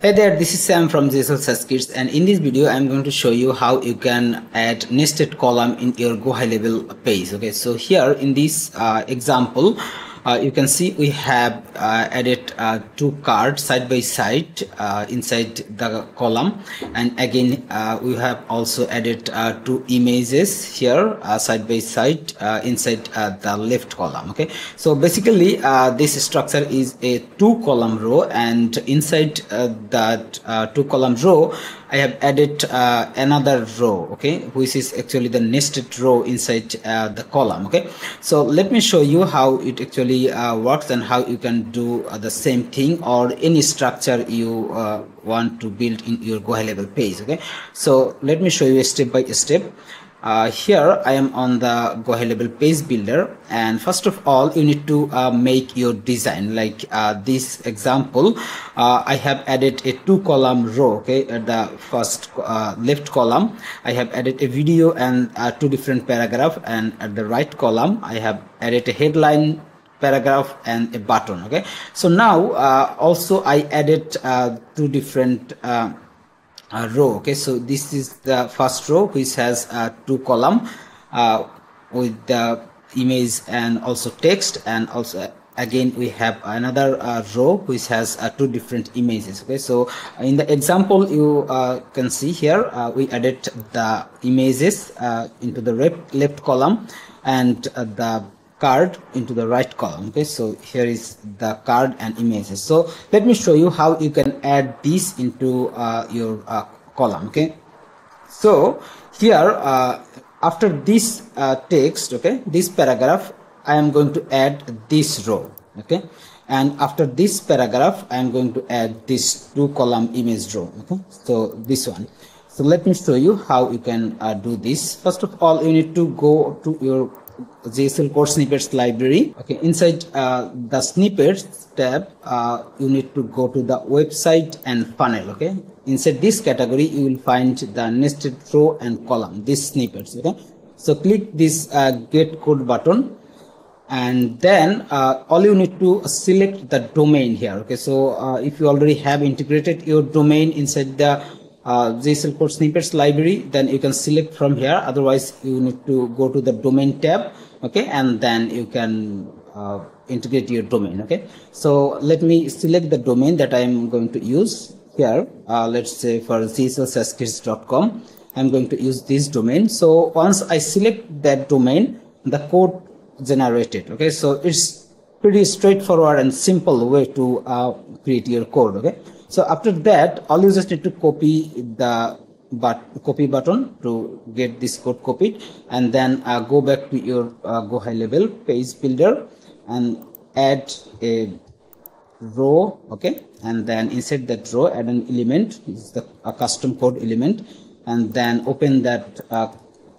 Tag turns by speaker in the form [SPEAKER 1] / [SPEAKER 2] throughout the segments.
[SPEAKER 1] Hey there, this is Sam from GHL Search and in this video I'm going to show you how you can add nested column in your Go High Level page. Okay, so here in this uh, example uh, you can see we have uh, added uh, two cards side by side uh, inside the column. And again uh, we have also added uh, two images here side by side inside the left column okay? So basically this structure is a two column row and inside that two column row I have added uh, another row okay? Which is actually the nested row inside uh, the column okay? So let me show you how it actually uh, works and how you can do uh, the same thing or any structure you uh, want to build in your go high level page okay? So let me show you a step by step. Uh, here I am on the go high level page builder and first of all you need to uh, make your design. Like uh, this example I have added a two column row okay? At the first left column I have added a video and two different paragraph and at the right column I have added a headline paragraph and a button okay? So now also I added two different uh, row okay? So this is the first row which has uh, two column uh, with the image and also text. And also again we have another uh, row which has uh, two different images okay? So in the example you uh, can see here we added the images into the left, left column and the card into the right column okay? So here is the card and images. So let me show you how you can add this into uh, your uh, column okay? So here uh, after this uh, text okay? This paragraph I am going to add this row okay? And after this paragraph I am going to add this two column image row okay? So this one. So let me show you how you can uh, do this. First of all you need to go to your GHL code snippets library. Okay, inside uh, the snippets tab, uh, you need to go to the website and funnel. Okay, inside this category, you will find the nested row and column. These snippets. Okay, so click this uh, get code button, and then uh, all you need to select the domain here. Okay, so uh, if you already have integrated your domain inside the uh, GHL code snippets library then you can select from here. Otherwise you need to go to the domain tab okay and then you can uh, integrate your domain okay? So let me select the domain that I am going to use here. Uh, let's say for ghlsaaskits.com I'm going to use this domain. So once I select that domain the code generated okay? So it's pretty straightforward and simple way to uh, create your code okay so after that all you just need to copy the but copy button to get this code copied. And then uh, go back to your uh, go high level page builder and add a row okay? And then inside that row add an element is the a custom code element and then open that uh,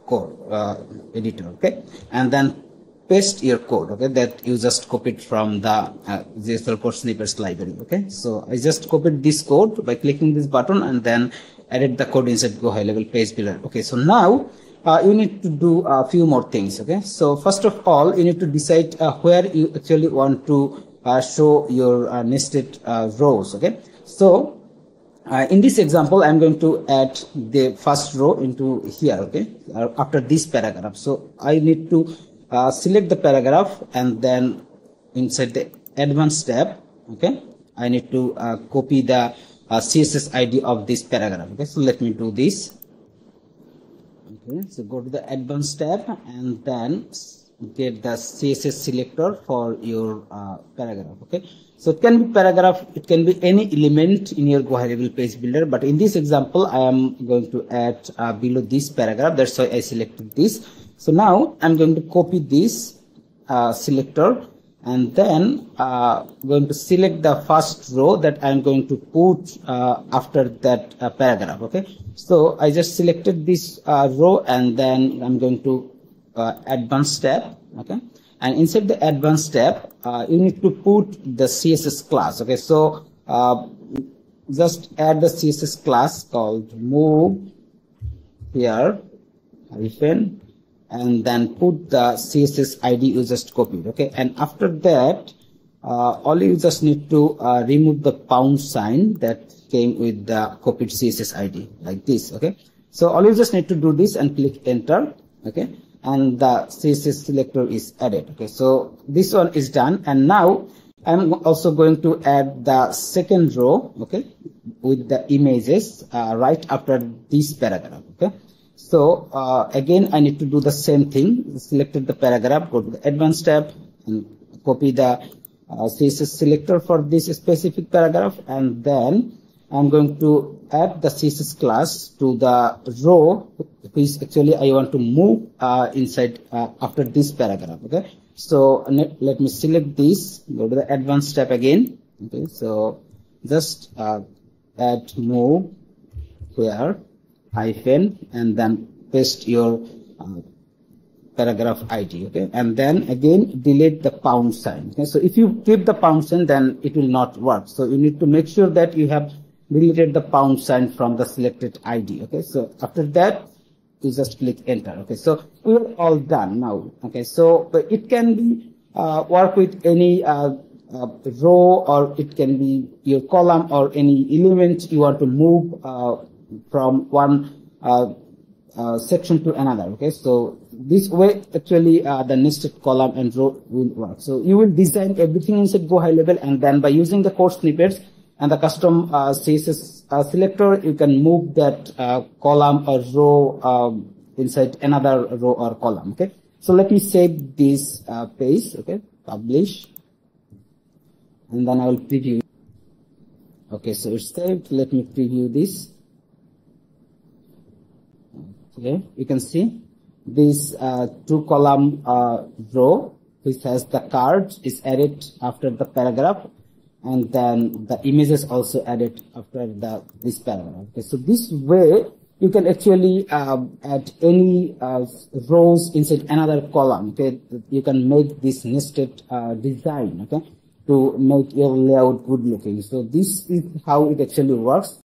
[SPEAKER 1] code uh, editor okay? And then paste your code okay? That you just copied from the uh, GHL code snippets library okay? So I just copied this code by clicking this button and then added the code inside go high level page builder okay? So now uh, you need to do a few more things okay? So first of all you need to decide uh, where you actually want to uh, show your uh, nested uh, rows okay? So uh, in this example i'm going to add the first row into here okay? After this paragraph. So i need to uh, select the paragraph and then inside the advanced tab okay? I need to uh, copy the uh, CSS ID of this paragraph okay? So let me do this. Okay so go to the advanced tab and then get the CSS selector for your uh, paragraph okay? So it can be paragraph it can be any element in your go high page builder but in this example I am going to add uh, below this paragraph. That's why I selected this so now I'm going to copy this uh, selector and then uh, going to select the first row that I'm going to put uh, after that uh, paragraph okay? So I just selected this uh, row and then I'm going to uh, advanced tab okay? And inside the advanced tab you need to put the CSS class okay? So just add the CSS class called move here hyphen and then put the css id you just copied okay? And after that uh, all you just need to uh, remove the pound sign that came with the copied css id like this okay? So all you just need to do this and click enter okay? And the css selector is added okay? So this one is done and now i'm also going to add the second row okay with the images uh, right after this paragraph okay so uh, again i need to do the same thing. Selected the paragraph go to the advanced tab and copy the uh, css selector for this specific paragraph and then I'm going to add the CSS class to the row which actually I want to move uh, inside uh, after this paragraph okay? So let me select this go to the advanced tab again okay? So just uh, add move here hyphen and then paste your uh, paragraph id okay and then again delete the pound sign okay so if you keep the pound sign then it will not work so you need to make sure that you have deleted the pound sign from the selected ID. Okay, so after that, you just click enter. Okay, so we're all done now. Okay, so it can be uh, work with any uh, uh, row or it can be your column or any element you want to move uh, from one uh, uh, section to another. Okay, so this way actually the nested column and row will work. So you will design everything inside Go High Level and then by using the code snippets and the custom uh, CSS uh, selector, you can move that uh, column or row um, inside another row or column. Okay. So let me save this uh, page. Okay. Publish. And then I will preview. Okay. So it's saved. Let me preview this. Okay. You can see this uh, two column uh, row. Which has the card is added after the paragraph and then the images also added after the this paragraph. Okay so this way you can actually uh, add any uh, rows inside another column. Okay you can make this nested uh, design okay to make your layout good looking. So this is how it actually works